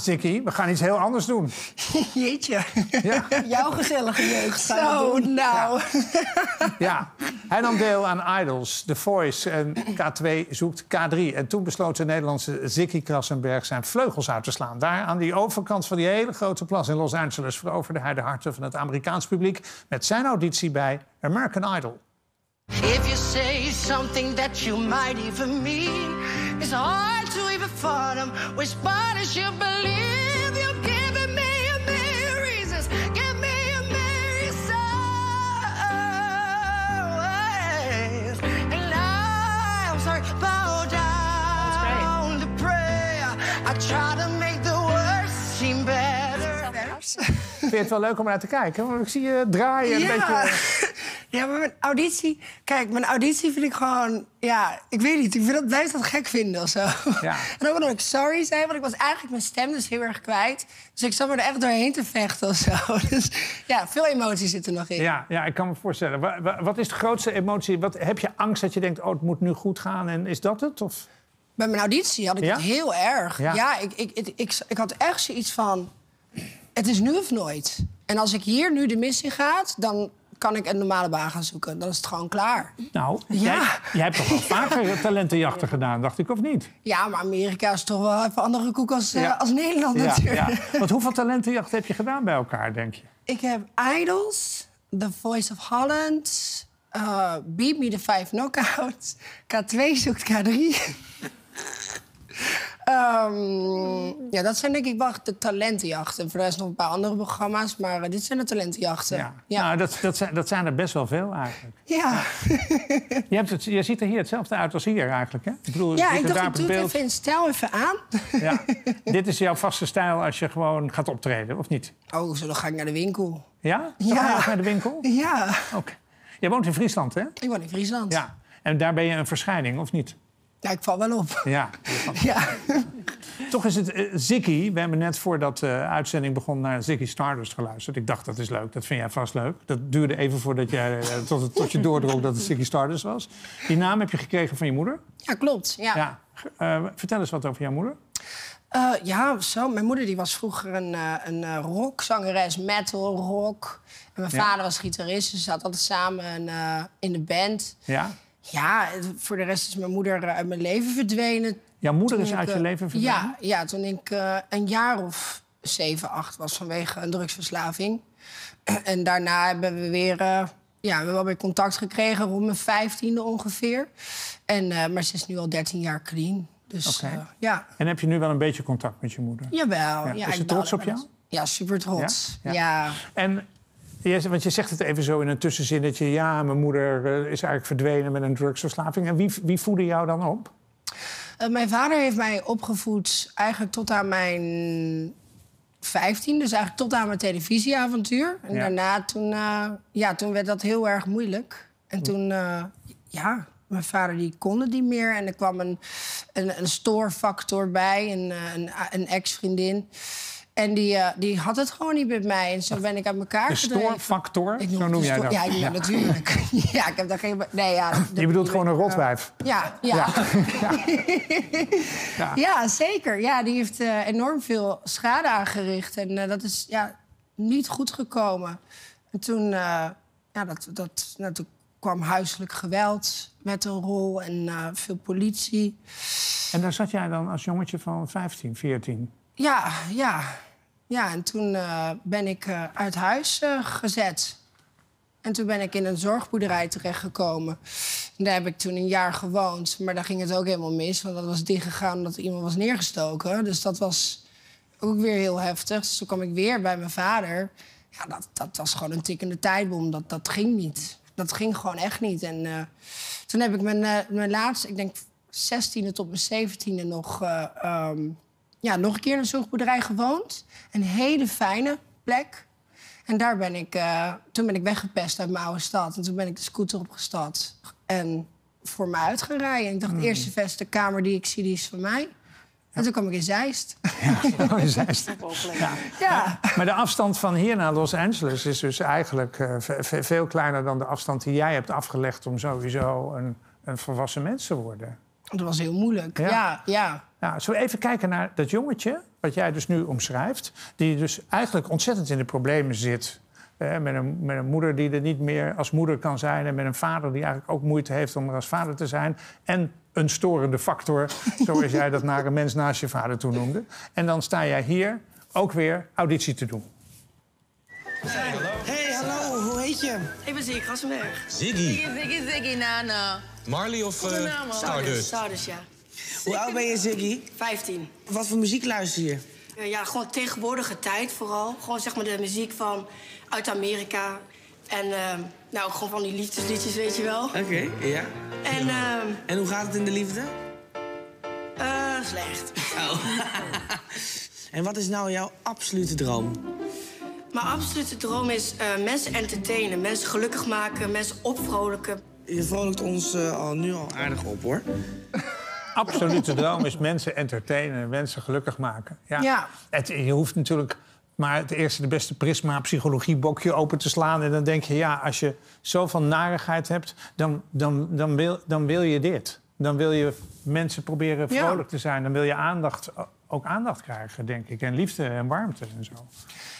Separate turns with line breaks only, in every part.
Zikkie, we gaan iets heel anders doen.
Jeetje.
Ja.
Jouw gezellige jeugd.
Zo,
doen.
nou.
Ja, hij nam deel aan Idols, The Voice en K2 zoekt K3. En toen besloot de Nederlandse Ziggy Krassenberg zijn vleugels uit te slaan. Daar aan die overkant van die hele grote plas in Los Angeles... veroverde hij de harten van het Amerikaans publiek... met zijn auditie bij American Idol.
If you say something that you might even mean, it's hard to even fathom which part is you believe. You're giving me a million reasons, give me a million signs. And I'm sorry, bow down to prayer. I try to make the worst seem better.
Vind je het wel leuk om naar te kijken? Want ik zie je draaien een
Ja.
beetje...
ja, maar mijn auditie... Kijk, mijn auditie vind ik gewoon... Ja, ik weet niet. Ik vind dat, blijf dat gek vinden of zo.
Ja.
En ook omdat ik sorry zei, want ik was eigenlijk mijn stem dus heel erg kwijt. Dus ik zat me er echt doorheen te vechten of zo. Dus ja, veel emotie zit er nog in.
Ja, ja, ik kan me voorstellen. Wa- wa- Wat is de grootste emotie? Wat, heb je angst dat je denkt, oh, het moet nu goed gaan? En is dat het? Of?
Bij mijn auditie had ik
Ja?
het heel erg.
Ja.
Ja, ik, ik, ik, ik, ik had echt zoiets van... Het is nu of nooit. En als ik hier nu de mis in gaat, dan kan ik een normale baan gaan zoeken. Dan is het gewoon klaar.
Nou,
Ja.
jij, jij hebt toch wel vaker talentenjachten gedaan, dacht ik, of niet?
Ja, maar Amerika is toch wel even andere koek als, eh, als Nederland
Ja,
natuurlijk.
ja. Want hoeveel talentenjachten heb je gedaan bij elkaar, denk je?
Ik heb Idols, The Voice of Holland, eh, Beat Me the Five Knockout, K2 zoekt K3. Ehm, ja, dat zijn denk ik wel de talentenjachten. Voor de rest nog een paar andere programma's, maar eh, dit zijn de talentenjachten.
Ja.
Ja,
Nou, dat, dat, zijn, dat zijn er best wel veel eigenlijk.
ja.
Je, hebt het, je ziet er hier hetzelfde uit als hier eigenlijk, hè? Ik bedoel,
ja ik dacht, ik doe
het beeld.
even in stijl even aan.
Ja. Dit is jouw vaste stijl als je gewoon gaat optreden, of niet?
Oh, zo dan ga ik naar de winkel.
Ja? Dan
Ja.
ga je naar de winkel?
Ja,
Oké. Jij woont in Friesland, hè?
ik woon in Friesland.
Ja. En daar ben je een verschijning, of niet?
Ja, ik val wel op.
Ja.
Ja.
Toch is het uh, Ziggy. We hebben net voordat de uitzending begon naar Ziggy Stardust geluisterd. Ik dacht, dat is leuk. Dat vind jij vast leuk. Dat duurde even voordat jij, eh, tot, het, tot je doordrong dat het Ziggy Stardust was. Die naam heb je gekregen van je moeder.
ja, klopt. Ja.
Ja. Eh, vertel eens wat over jouw moeder.
Eh, ja, zo. Mijn moeder die was vroeger een, eh, een eh, rockzangeres, metal, rock. En mijn
Ja.
vader was gitarist, dus ze zaten altijd samen eh, in de band.
Ja?
Ja, voor de rest is mijn moeder eh, uit mijn leven verdwenen.
Jouw moeder is
ik,
uit je
eh,
leven verdwenen?
Ja, ja toen ik eh, een jaar of zeven, acht was vanwege een drugsverslaving. En daarna hebben we weer, ja, we hebben wel weer contact gekregen rond mijn vijftiende ongeveer. En, maar ze is nu al 13 jaar clean. Dus ja,
En heb je nu wel een beetje contact met je moeder?
jawel.
Ja,
Ja,
is ze trots op jou?
Ja, super trots.
Ja?
Ja.
Ja. En je, want je zegt het even zo in een tussenzinnetje. Ja, mijn moeder eh, is eigenlijk verdwenen met een drugsverslaving. En wie, wie voedde jou dan op?
Eh, mijn vader heeft mij opgevoed eigenlijk tot aan mijn 15, dus eigenlijk tot aan mijn televisieavontuur. En
Ja.
daarna toen, eh, ja, toen werd dat heel erg moeilijk. En toen, ja, mijn vader die kon het niet meer. En er kwam een, een, een stoorfactor bij, een, een, een ex-vriendin. En die, eh, die had het gewoon niet met mij. En zo ben ik uit elkaar
De stoorfactor,
Ik
zo noem jij dat.
Ja, ja, natuurlijk. ja, ik heb daar geen... Nee, ja,
Je bedoelt gewoon een rotwijf.
Ja, ja.
Ja.
Ja, zeker. Ja, die heeft eh, enorm veel schade aangericht. En eh, dat is ja, niet goed gekomen. En toen, eh, ja, dat, dat, nou, toen kwam huiselijk geweld met een rol en eh, veel politie.
En daar zat jij dan als jongetje van 15, 14.
Ja, ja. Ja, en toen eh, ben ik eh, uit huis eh, gezet. En toen ben ik in een zorgboerderij terechtgekomen. En daar heb ik toen een jaar gewoond. Maar daar ging het ook helemaal mis. Want dat was dichtgegaan omdat iemand was neergestoken. Dus dat was ook weer heel heftig. Dus toen kwam ik weer bij mijn vader. Ja, dat, dat was gewoon een tikkende tijdbom. Dat, dat ging niet. Dat ging gewoon echt niet. En toen heb ik mijn, mijn laatste, ik denk 16e tot mijn 17e nog... eh, ehm, ja, nog een keer in een zorgboerderij gewoond. Een hele fijne plek. En daar ben ik, eh, toen ben ik weggepest uit mijn oude stad. En toen ben ik de scooter opgestapt en voor me uit gaan rijden. En ik dacht, de eerste beste kamer die ik zie, die is van mij. En toen kwam ik in Zeist.
Oh, in Zeist. ja.
ja.
Maar de afstand van hier naar Los Angeles is dus eigenlijk eh, ve- ve- veel kleiner dan de afstand die jij hebt afgelegd om sowieso een, een volwassen mens te worden.
Dat was heel moeilijk.
Ja.
Ja, ja.
Nou, zullen we even kijken naar dat jongetje, wat jij dus nu omschrijft... die dus eigenlijk ontzettend in de problemen zit... Eh, met, een, met een moeder die er niet meer als moeder kan zijn... en met een vader die eigenlijk ook moeite heeft om er als vader te zijn... en een storende factor, zoals jij dat naar een mens naast je vader toen noemde. En dan sta jij hier ook weer auditie te doen.
Hey, hallo, hoe heet je?
Ik ben Ziggy Grassenberg.
Ziggy.
Ziggy, Ziggy, Nana.
Marley of uh, Stardust?
Stardust, ja.
Hoe oud ben je, Ziggy?
15.
Wat voor muziek luister je?
Eh, Ja, gewoon tegenwoordige tijd vooral. Gewoon zeg maar de muziek van uit Amerika. En eh, nou, ook gewoon van die liefdesliedjes, weet je wel.
Oké, ja.
En eh,
En hoe gaat het in de liefde?
eh, slecht.
En wat is nou jouw absolute droom?
Mijn absolute droom is eh, mensen entertainen, mensen gelukkig maken, mensen opvrolijken.
Je vrolijkt ons al nu al aardig op, hoor.
Absolute droom is mensen entertainen, mensen gelukkig maken. Ja.
Ja.
Het, je hoeft natuurlijk maar het eerste de beste prisma psychologiebokje open te slaan. En dan denk je, ja, als je zoveel narigheid hebt, dan, dan, dan, wil, dan wil je dit. Dan wil je mensen proberen
Ja.
vrolijk te zijn. Dan wil je aandacht, ook aandacht krijgen, denk ik. En liefde en warmte en zo.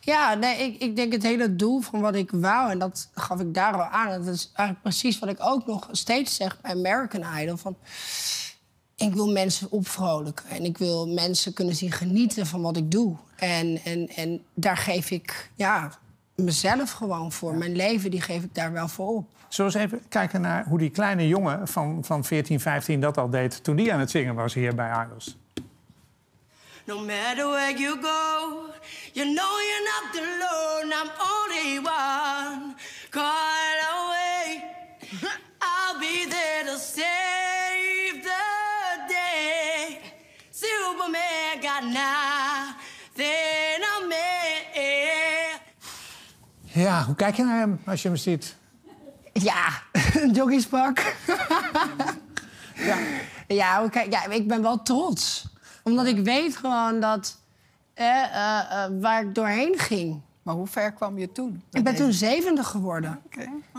Ja, nee, ik, ik denk het hele doel van wat ik wou, en dat gaf ik daar al aan. en Dat is eigenlijk precies wat ik ook nog steeds zeg bij American Idol. Van, ik wil mensen opvrolijken en ik wil mensen kunnen zien genieten van wat ik doe. En, en, en daar geef ik ja, mezelf gewoon voor. Mijn leven die geef ik daar wel voor op.
Zullen we eens even kijken naar hoe die kleine jongen van, van 14, 15 dat al deed... toen die aan het zingen was hier bij Idols.
No matter where you go, you know you're not alone. I'm only one call away. I'll be there to save
Ja, hoe kijk je naar hem als je hem ziet?
Ja, een joggingspak.
Ja.
Ja, ja, ik ben wel trots. Omdat ik weet gewoon dat... eh, eh, eh, waar ik doorheen ging.
Maar hoe ver kwam je toen?
Ik ben toen zevende geworden.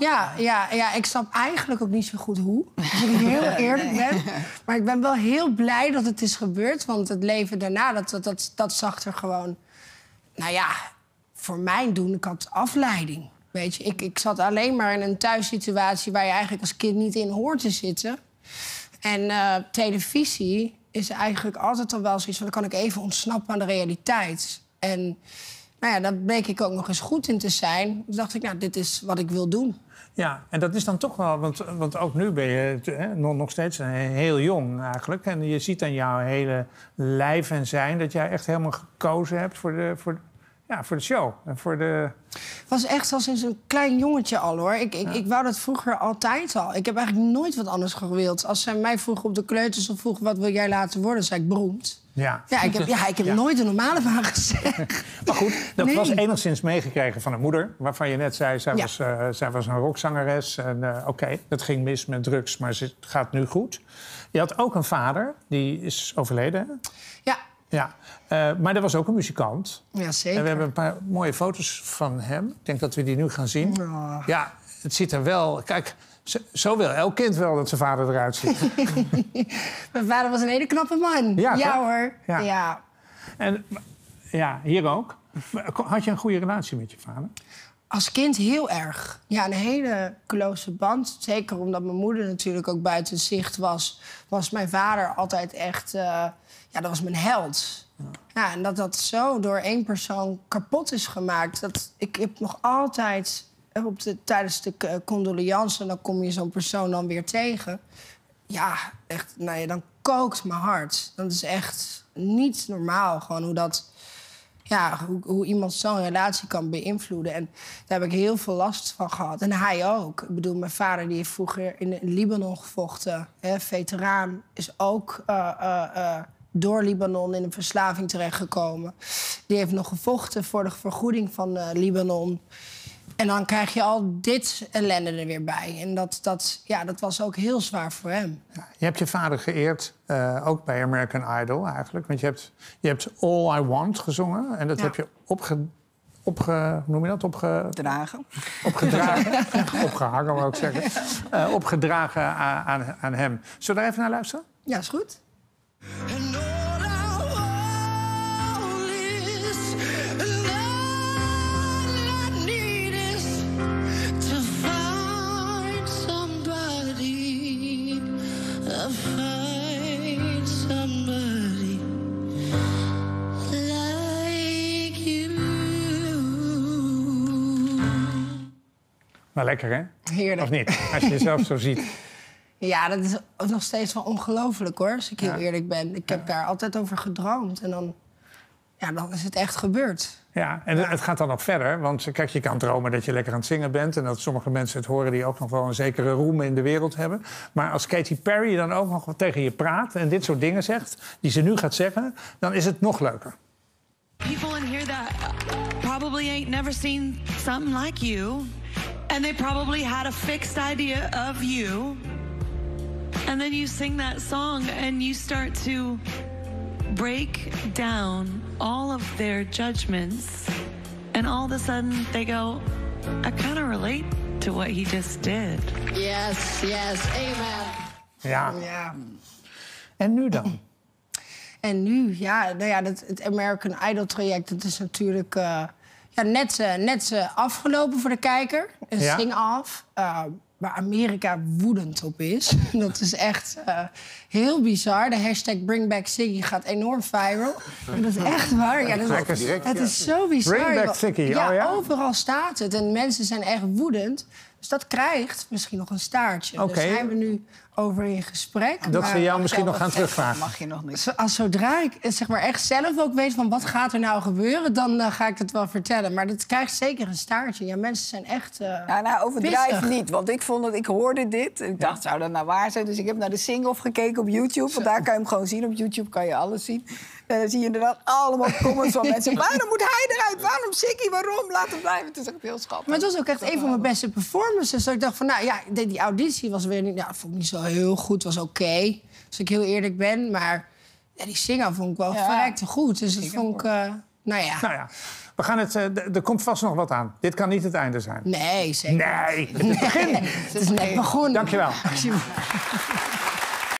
Ja, ja, ja, ik snap eigenlijk ook niet zo goed hoe. Als ik heel eerlijk ben. Maar ik ben wel heel blij dat het is gebeurd. Want het leven daarna, dat, dat, dat, dat zag er gewoon... Nou ja, voor mijn doen, ik had afleiding. Weet je, ik, ik zat alleen maar in een thuissituatie... waar je eigenlijk als kind niet in hoort te zitten. En eh, televisie is eigenlijk altijd al wel zoiets van... dan kan ik even ontsnappen aan de realiteit. En nou ja, daar bleek ik ook nog eens goed in te zijn. Dus dacht ik, nou, dit is wat ik wil doen.
Ja, en dat is dan toch wel, want, want ook nu ben je hè, nog, nog steeds een heel jong eigenlijk. En je ziet aan jouw hele lijf en zijn dat jij echt helemaal gekozen hebt voor de, voor, ja, voor de show. En voor de,
Het was echt als sinds een klein jongetje al, hoor. Ik, ik, ik wou dat vroeger altijd al. Ik heb eigenlijk nooit wat anders gewild. Als zij mij vroegen op de kleuters of vroegen... wat wil jij later worden, zei ik beroemd.
Ja.
Ja, ik heb, ja, ik heb
Ja.
nooit een normale baan gezegd.
Maar goed, dat
Nee.
was enigszins meegekregen van een moeder. Waarvan je net zei, zij,
Ja.
was, eh, zij was een rockzangeres. En eh, oké, het ging mis met drugs, maar het gaat nu goed. Je had ook een vader, die is overleden.
Ja,
Ja, Eh, maar dat was ook een muzikant.
ja zeker.
En we hebben een paar mooie foto's van hem. Ik denk dat we die nu gaan zien.
Ja.
Ja, het ziet er wel... Kijk, zo, zo wil elk kind wel dat zijn vader eruit ziet.
Mijn vader was een hele knappe man.
Ja,
hoor.
Ja.
Ja.
en ja, hier ook. Had je een goede relatie met je vader?
Als kind heel erg. Ja, een hele close band. Zeker omdat mijn moeder natuurlijk ook buiten zicht was... was mijn vader altijd echt... eh, ja, dat was mijn held. Ja, en dat dat zo door één persoon kapot is gemaakt... dat ik heb nog altijd... eh, Op de, tijdens de eh, condoleance, dan kom je zo'n persoon dan weer tegen. Ja, echt, nou ja, dan kookt mijn hart. Dat is echt niet normaal, gewoon hoe dat ja, hoe, hoe iemand zo'n relatie kan beïnvloeden. En daar heb ik heel veel last van gehad. En hij ook. Ik bedoel, mijn vader die heeft vroeger in Libanon gevochten. Hè, veteraan is ook eh, door Libanon in een verslaving terechtgekomen. Die heeft nog gevochten voor de vergoeding van Libanon. En dan krijg je al dit ellende er weer bij. En dat, dat, ja, dat was ook heel zwaar voor hem.
Ja, je hebt je vader geëerd, eh, ook bij American Idol eigenlijk. Want je hebt, je hebt All I Want gezongen. En dat
Ja.
heb je opge, opge, hoe noem je dat? Opge,
Dragen.
opgedragen. opgehangen, wou ik zeggen. Eh, opgedragen aan, aan, aan hem. Zullen we daar even naar luisteren?
Ja, is goed.
Maar lekker, hè?
Heerlijk.
Of niet? Als je jezelf zo ziet.
Ja, dat is nog steeds wel ongelooflijk hoor, als ik heel
Ja.
eerlijk ben. Ik heb daar altijd over gedroomd en dan, ja, dan is het echt gebeurd.
Ja, en het gaat dan nog verder. Want kijk, je kan dromen dat je lekker aan het zingen bent... en dat sommige mensen het horen die ook nog wel een zekere roem in de wereld hebben. Maar als Katy Perry dan ook nog wat tegen je praat... en dit soort dingen zegt, die ze nu gaat zeggen... dan is het nog leuker.
people in here that probably ain't never seen something like you, and they probably had a fixed idea of you. And then you sing that song and you start to break down all of their judgments, and all of a sudden they go, I kind of relate to what he just did.
Yes, yes, amen.
Ja,
Ja.
en nu dan?
En nu, ja, nou ja dat, het American Idol traject, dat is natuurlijk eh, ja, net, eh, net eh, afgelopen voor de kijker. Een
Ja.
sing-off. eh, waar Amerika woedend op is. dat is echt heel bizar. De hashtag Bring Back Siggy gaat enorm viral. En dat is echt waar. Ja, dat is, het is zo bizar.
Bring Back
Ja,
oh ja?
overal staat het. En mensen zijn echt woedend. Dus dat krijgt misschien nog een staartje.
Oké.
Daar zijn we nu over in gesprek.
Dat ze jou misschien nog gaan terugvragen.
Mag je nog niet.
als zodra ik zeg maar, echt zelf ook weet van wat gaat er nou gebeuren, dan eh, ga ik het wel vertellen. Maar dat krijgt zeker een staartje. Ja, mensen zijn echt. eh,
Ja, nou, overdrijf
pissig.
niet. Want ik vond het, ik hoorde dit. Ik dacht, zou dat nou waar zijn? Dus ik heb naar de sing-off gekeken op YouTube. Want daar kan je hem gewoon zien. Op YouTube kan je alles zien. En dan zie je inderdaad allemaal comments van mensen. Waarom moet hij eruit? Waarom Sikkie? Waarom? Laat hem blijven. Het is echt heel schattig.
Maar het was ook echt een van mijn beste performances. Dat ik dacht van, nou ja, die, auditie was weer niet, nou, vond ik niet zo heel goed. Was oké, als ik heel eerlijk ben. Maar ja, die zingen vond ik wel
Ja.
verrekte goed. Dus dat vond ik, eh, nou ja,
Nou ja, we gaan het, eh, er komt vast nog wat aan. Dit kan niet het einde zijn.
nee, zeker.
Nee, het is het begin.
Het is net begonnen.
Dankjewel.
Alsjeblieft.